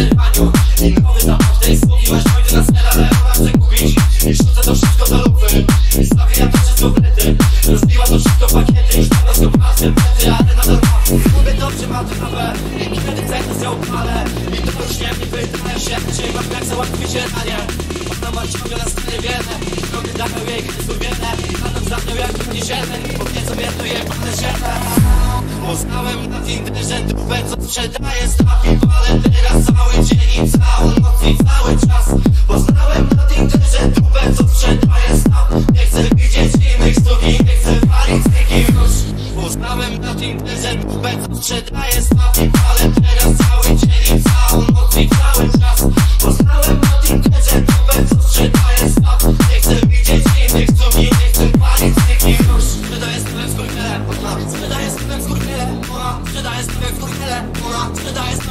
czerpaniu Inkowy na każdej spowiłaś dojdę na smela Ale ona chce kupić I to wszystko do lupy Stawia to wszystko wlety Rozbiła to wszystko pakiety I teraz to pasem wtedy ale nadal ma Mówię dobrze ma to kawę I wtedy cechę z nią I to już nie mi wydaje się Czy mam jak załatwi się na nie? Ona ma ciągle na stanie wiele. Kroki dla jej kresu wiele. A nam za nią jak nie zieleń. Bo nieco wierno je pane zieleń Poznałem na Tinderze dupę co sprzedaje staw I walę teraz cały dzień i całą noc i cały czas Poznałem na Tinderze dupę co sprzedaje staw Nie chcę widzieć innych stóp i nie chcę walić z nikim Poznałem na Tinderze dupę co sprzedaje staw I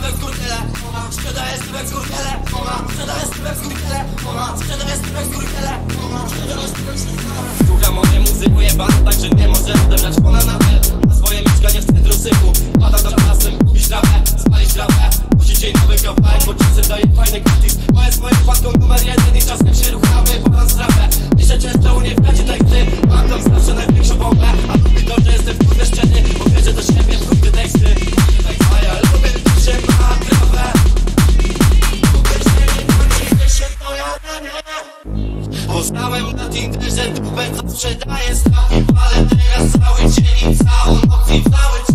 stawę w skurwiele, ona sprzedaje stawę w skurwiele, ona sprzedaje stawę w skurwiele, ona sprzedaje stawę w skurwiele, ona sprzedaje stawę w skurwiele. Słucha mojej muzyki jebana, tak że nie może odebrać ona nawet Na swoje mieszkanie w centrum sypu, pada do klasy, kupić trawę, spalić trawę Musi dzień nowy kawałek, bo czasem daje fajny gratis. Bo jest moją wpadką numer jeden i czasem się ruchamy, balans trawę Że tu będą sprzedaję stach Ale teraz cały dzień i całą noc i cały czas